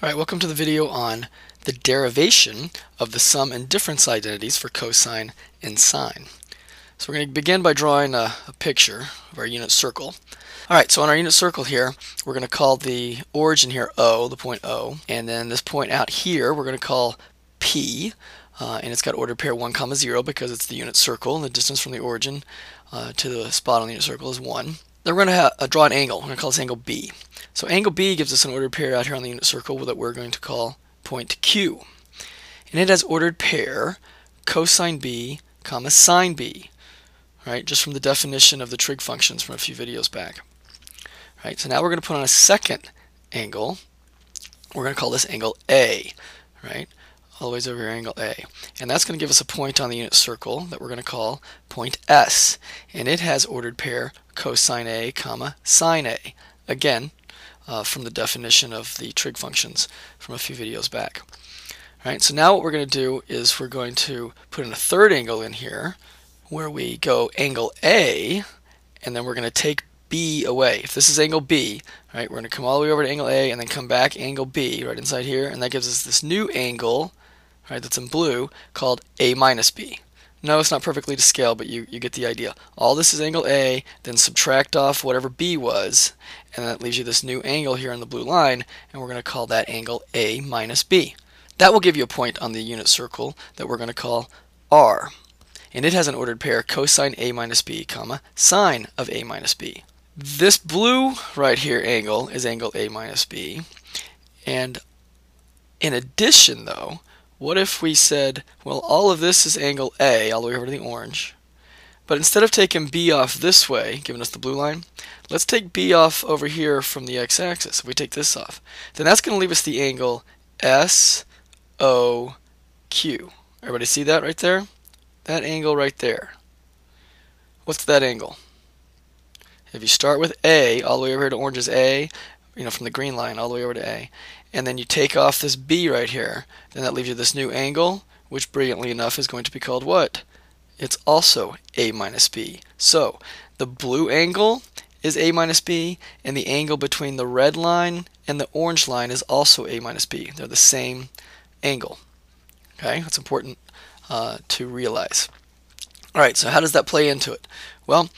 Alright, welcome to the video on the derivation of the sum and difference identities for cosine and sine. So we're going to begin by drawing a, a picture of our unit circle. Alright, so on our unit circle here, we're going to call the origin here O, the point O, and then this point out here we're going to call P, uh, and it's got ordered pair 1 comma 0 because it's the unit circle, and the distance from the origin uh, to the spot on the unit circle is 1. Then we're going to uh, draw an angle. We're going to call this angle B. So angle B gives us an ordered pair out here on the unit circle that we're going to call point Q. And it has ordered pair cosine B comma sine B, right? Just from the definition of the trig functions from a few videos back. Right, so now we're going to put on a second angle. We're going to call this angle A, right? All the way over angle A. And that's going to give us a point on the unit circle that we're going to call point S. And it has ordered pair cosine A comma sine A. Again, uh, from the definition of the trig functions from a few videos back. All right, so now what we're going to do is we're going to put in a third angle in here where we go angle A and then we're going to take B away. If this is angle B, right, we're going to come all the way over to angle A and then come back angle B right inside here and that gives us this new angle right, that's in blue called A minus B. No, it's not perfectly to scale, but you, you get the idea. All this is angle A, then subtract off whatever B was, and that leaves you this new angle here in the blue line, and we're going to call that angle A minus B. That will give you a point on the unit circle that we're going to call R. And it has an ordered pair cosine A minus B, comma, sine of A minus B. This blue right here angle is angle A minus B. And in addition, though, what if we said, well, all of this is angle A, all the way over to the orange, but instead of taking B off this way, giving us the blue line, let's take B off over here from the x-axis. If we take this off, then that's going to leave us the angle SOQ. Everybody see that right there? That angle right there. What's that angle? If you start with A, all the way over here to orange is A, you know, from the green line all the way over to A, and then you take off this B right here, then that leaves you this new angle, which brilliantly enough is going to be called what? It's also A minus B. So the blue angle is A minus B, and the angle between the red line and the orange line is also A minus B. They're the same angle. Okay, that's important uh, to realize. All right, so how does that play into it? Well,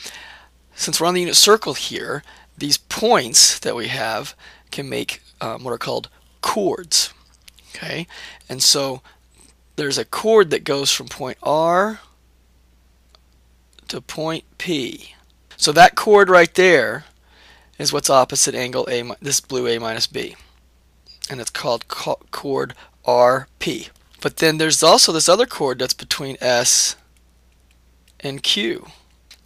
since we're on the unit circle here, these points that we have can make um, what are called chords. Okay, and so there's a chord that goes from point R to point P. So that chord right there is what's opposite angle A, this blue A minus B. And it's called chord RP. But then there's also this other chord that's between S and Q.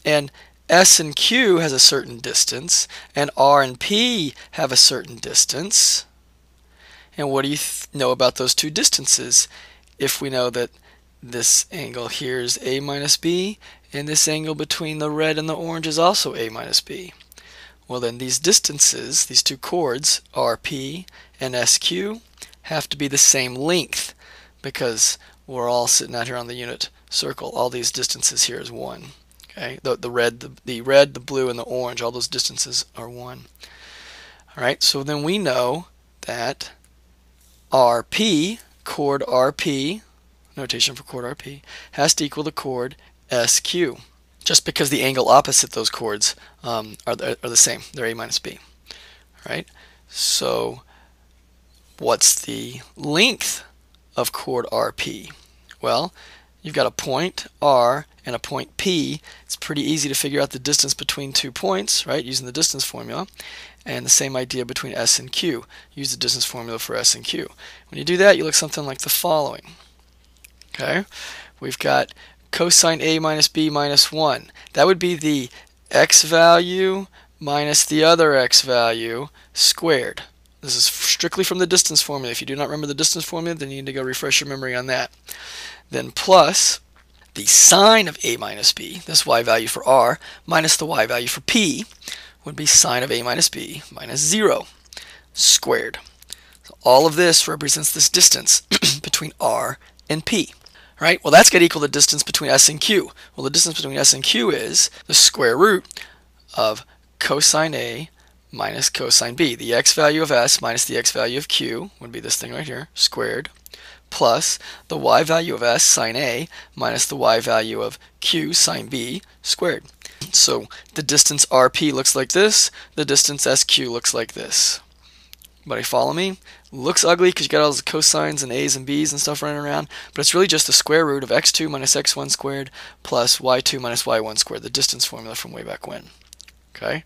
And S and Q has a certain distance, and R and P have a certain distance. And what do you know about those two distances? If we know that this angle here is A minus B, and this angle between the red and the orange is also A minus B. Well then these distances, these two chords, RP and SQ, have to be the same length because we're all sitting out here on the unit circle. All these distances here is 1. Okay, the, the red, the, the red, the blue, and the orange, all those distances are 1. Alright, so then we know that RP, chord RP, notation for chord RP, has to equal the chord SQ. Just because the angle opposite those chords um, are, the, are the same. They're A minus B. Right? So what's the length of chord RP? Well, you've got a point R and a point P. It's pretty easy to figure out the distance between two points, right, using the distance formula. And the same idea between S and Q. Use the distance formula for S and Q. When you do that, you look something like the following. Okay, we've got cosine A minus B minus 1. That would be the x value minus the other x value squared. This is strictly from the distance formula. If you do not remember the distance formula, then you need to go refresh your memory on that. Then plus the sine of a minus b, this y value for r, minus the y value for p, would be sine of a minus b minus 0 squared. So all of this represents this distance between r and p. Right? Well, that's going to equal the distance between s and q. Well, the distance between s and q is the square root of cosine a minus cosine b. The x value of s minus the x value of q would be this thing right here, squared, plus the y value of s sine a minus the y value of q sine b squared. So the distance rp looks like this, the distance sq looks like this. Buddy, follow me? Looks ugly because you got all those cosines and a's and b's and stuff running around, but it's really just the square root of x2 minus x1 squared plus y2 minus y1 squared, the distance formula from way back when. Okay?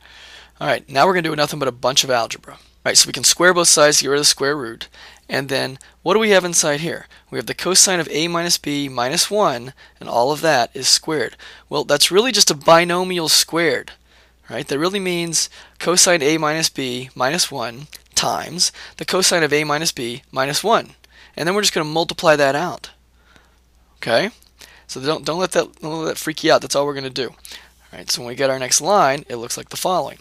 Alright, now we're going to do nothing but a bunch of algebra. Alright, so we can square both sides to get rid of the square root. And then, what do we have inside here? We have the cosine of a minus b minus 1, and all of that is squared. Well, that's really just a binomial squared. Right? That really means cosine a minus b minus 1 times the cosine of a minus b minus 1. And then we're just going to multiply that out. Okay? So don't, don't, let that, don't let that freak you out. That's all we're going to do. All right, so when we get our next line, it looks like the following.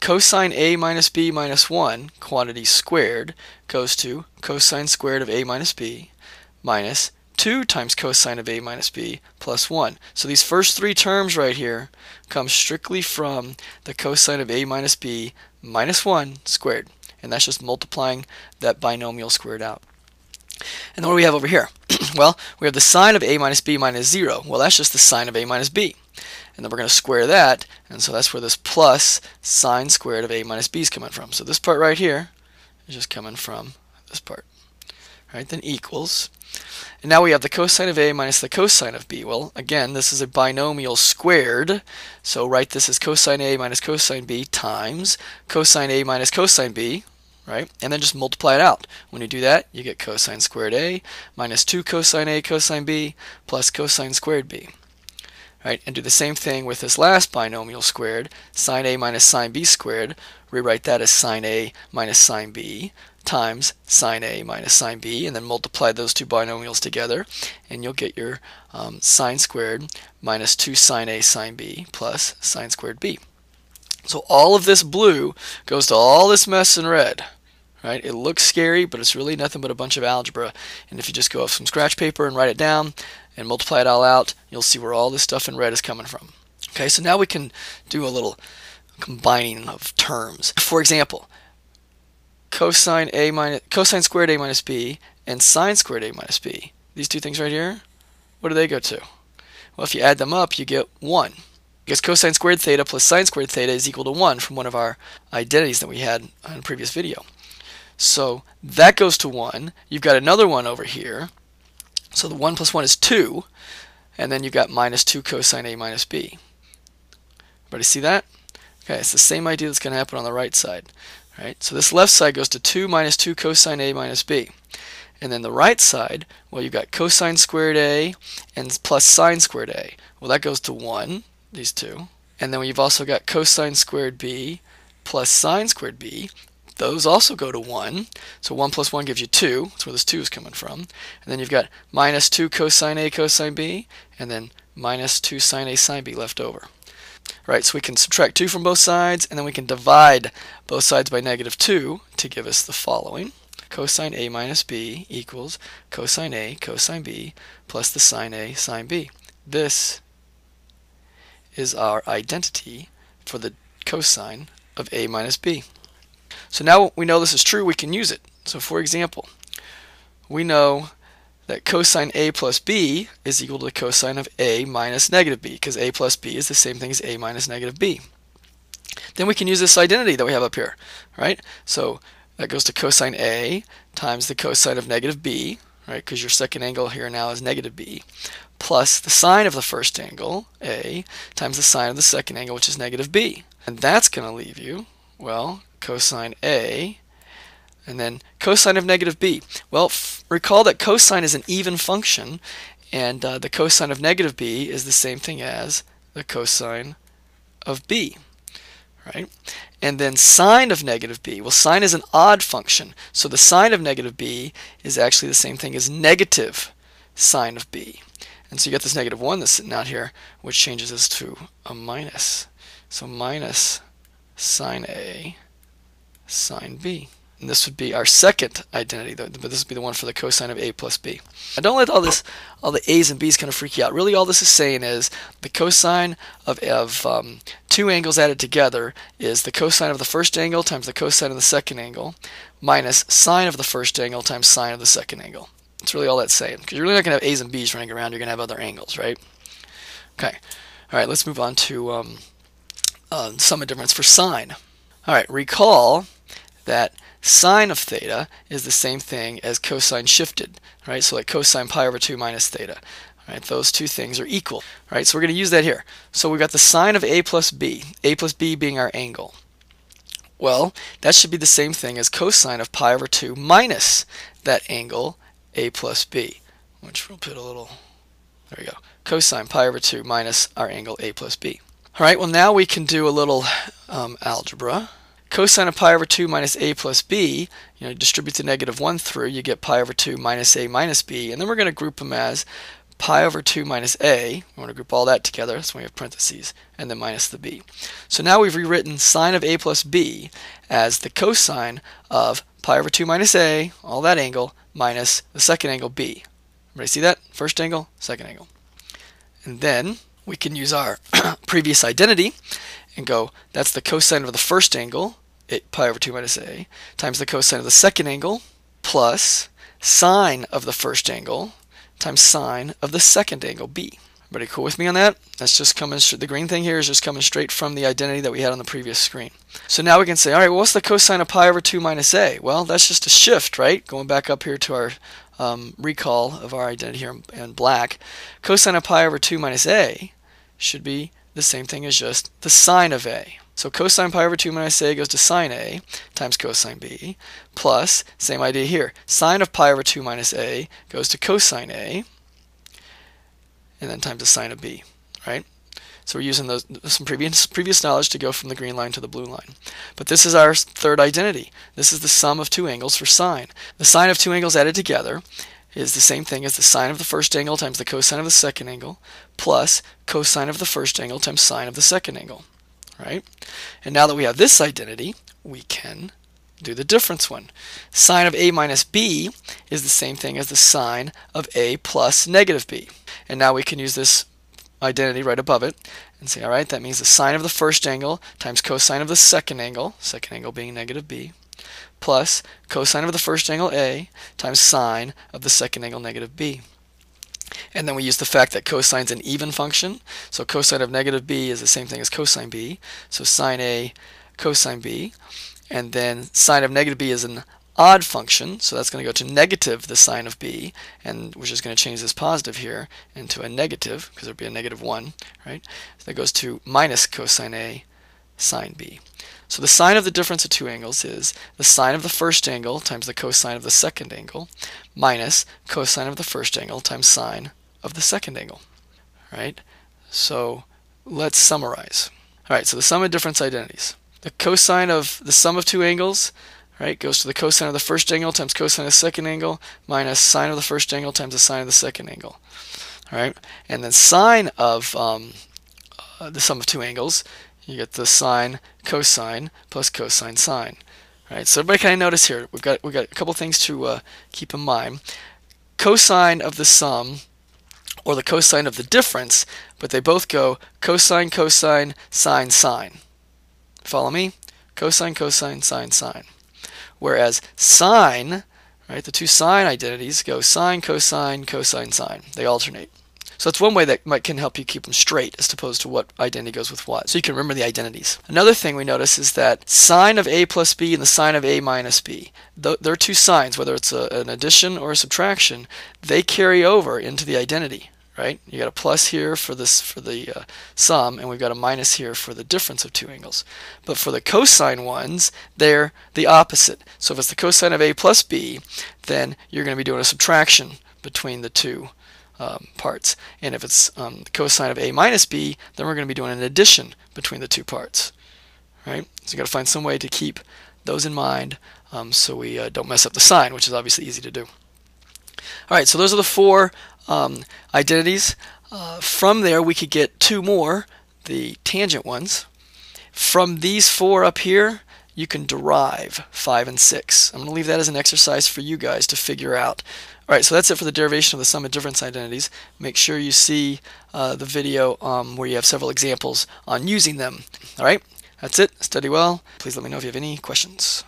Cosine a minus b minus 1, quantity squared, goes to cosine squared of a minus b minus 2 times cosine of a minus b plus 1. So these first three terms right here come strictly from the cosine of a minus b minus 1 squared and that's just multiplying that binomial squared out. And then what do we have over here? well, we have the sine of a minus b minus 0. Well, that's just the sine of a minus b. And then we're going to square that, and so that's where this plus sine squared of a minus b is coming from. So this part right here is just coming from this part. Right, then equals. And now we have the cosine of a minus the cosine of b. Well, again, this is a binomial squared. So write this as cosine a minus cosine b times cosine a minus cosine b, right? And then just multiply it out. When you do that, you get cosine squared a minus 2 cosine a cosine b plus cosine squared b. Right, and do the same thing with this last binomial squared, sine a minus sine b squared. Rewrite that as sine a minus sine b times sine a minus sine b, and then multiply those two binomials together, and you'll get your um, sine squared minus 2 sine a sine b plus sine squared b. So all of this blue goes to all this mess in red. Right? It looks scary, but it's really nothing but a bunch of algebra. And if you just go off some scratch paper and write it down and multiply it all out, you'll see where all this stuff in red is coming from. Okay, so now we can do a little combining of terms. For example, cosine a minus cosine squared a minus b and sine squared a minus b. These two things right here, what do they go to? Well, if you add them up, you get 1. Because cosine squared theta plus sine squared theta is equal to 1 from one of our identities that we had in a previous video. So that goes to 1. You've got another one over here. So the 1 plus 1 is 2. And then you've got minus 2 cosine a minus b. Everybody see that? Okay, it's the same idea that's going to happen on the right side. Right? So this left side goes to 2 minus 2 cosine a minus b. And then the right side, well, you've got cosine squared a and plus sine squared a. Well, that goes to 1, these two. And then you've also got cosine squared b plus sine squared b. Those also go to 1. So 1 plus 1 gives you 2. That's where this 2 is coming from. And then you've got minus 2 cosine a cosine b, and then minus 2 sine a sine b left over. Right, so we can subtract 2 from both sides, and then we can divide both sides by negative 2 to give us the following. Cosine A minus B equals cosine A cosine B plus the sine A sine B. This is our identity for the cosine of A minus B. So now we know this is true, we can use it. So for example, we know that cosine a plus b is equal to the cosine of a minus negative b, because a plus b is the same thing as a minus negative b. Then we can use this identity that we have up here, right? So that goes to cosine a times the cosine of negative b, right? Because your second angle here now is negative b, plus the sine of the first angle, a, times the sine of the second angle, which is negative b. And that's going to leave you, well, cosine a and then cosine of negative b. Well, recall that cosine is an even function, and uh, the cosine of negative b is the same thing as the cosine of b, right? And then sine of negative b. Well, sine is an odd function, so the sine of negative b is actually the same thing as negative sine of b. And so you get this negative 1 that's sitting out here, which changes this to a minus. So minus sine A sine B. And this would be our second identity, but this would be the one for the cosine of a plus b. Now don't let all this, all the a's and b's kind of freak you out. Really all this is saying is the cosine of, of um, two angles added together is the cosine of the first angle times the cosine of the second angle minus sine of the first angle times sine of the second angle. That's really all that's saying. Because you're really not going to have a's and b's running around. You're going to have other angles, right? Okay. All right, let's move on to um, uh, sum of difference for sine. All right, recall that sine of theta is the same thing as cosine shifted, right? So like cosine pi over 2 minus theta. Right, those two things are equal. Right, so we're going to use that here. So we've got the sine of a plus b, a plus b being our angle. Well, that should be the same thing as cosine of pi over 2 minus that angle, a plus b, which we'll put a little, there we go, cosine pi over 2 minus our angle a plus b. All right, well now we can do a little um, algebra cosine of pi over 2 minus a plus b, you know, distribute the negative 1 through, you get pi over 2 minus a minus b, and then we're going to group them as pi over 2 minus a, we want to group all that together, that's why we have parentheses, and then minus the b. So now we've rewritten sine of a plus b as the cosine of pi over 2 minus a, all that angle, minus the second angle b. Everybody see that? First angle, second angle. And then we can use our previous identity and go, that's the cosine of the first angle, pi over 2 minus a, times the cosine of the second angle, plus sine of the first angle, times sine of the second angle, b. Everybody cool with me on that? That's just coming, the green thing here is just coming straight from the identity that we had on the previous screen. So now we can say, all right, well, what's the cosine of pi over 2 minus a? Well, that's just a shift, right? Going back up here to our um, recall of our identity here in black. Cosine of pi over 2 minus a should be the same thing as just the sine of a. So cosine pi over 2 minus a goes to sine a times cosine b, plus, same idea here, sine of pi over 2 minus a goes to cosine a, and then times the sine of b, right? So we're using those, some previous, previous knowledge to go from the green line to the blue line. But this is our third identity. This is the sum of two angles for sine. The sine of two angles added together is the same thing as the sine of the first angle times the cosine of the second angle plus cosine of the first angle times sine of the second angle, right? And now that we have this identity, we can do the difference one. Sine of a minus b is the same thing as the sine of a plus negative b. And now we can use this identity right above it and say, all right, that means the sine of the first angle times cosine of the second angle, second angle being negative b, plus cosine of the first angle a times sine of the second angle negative b. And then we use the fact that cosine is an even function. So cosine of negative b is the same thing as cosine b. So sine a cosine b. And then sine of negative b is an odd function. So that's going to go to negative the sine of b. And we're just going to change this positive here into a negative because there will be a negative 1. right? So that goes to minus cosine a sine b. So the sine of the difference of two angles is the sine of the first angle times the cosine of the second angle minus cosine of the first angle times sine of the second angle. Right? So let's summarize. All right, so the sum of difference identities. The cosine of the sum of two angles right, goes to the cosine of the first angle times cosine of the second angle minus sine of the first angle times the sine of the second angle. All right, and then sine of um, uh, the sum of two angles you get the sine cosine plus cosine sine. Right, so everybody kind of notice here, we've got, we've got a couple things to uh, keep in mind. Cosine of the sum, or the cosine of the difference, but they both go cosine, cosine, sine, sine. Follow me? Cosine, cosine, sine, sine. Whereas sine, right, the two sine identities go sine, cosine, cosine, sine. They alternate. So that's one way that might, can help you keep them straight as opposed to what identity goes with what. So you can remember the identities. Another thing we notice is that sine of a plus b and the sine of a minus b, th there are two signs, whether it's a, an addition or a subtraction, they carry over into the identity right? You got a plus here for this for the uh, sum, and we've got a minus here for the difference of two angles. But for the cosine ones, they're the opposite. So if it's the cosine of a plus b, then you're going to be doing a subtraction between the two um, parts. And if it's um, cosine of a minus b, then we're going to be doing an addition between the two parts. Right? So you got to find some way to keep those in mind um, so we uh, don't mess up the sign, which is obviously easy to do. All right, so those are the four um, identities. Uh, from there, we could get two more, the tangent ones. From these four up here, you can derive 5 and 6. I'm going to leave that as an exercise for you guys to figure out. All right, so that's it for the derivation of the sum of difference identities. Make sure you see uh, the video um, where you have several examples on using them. All right, that's it. Study well. Please let me know if you have any questions.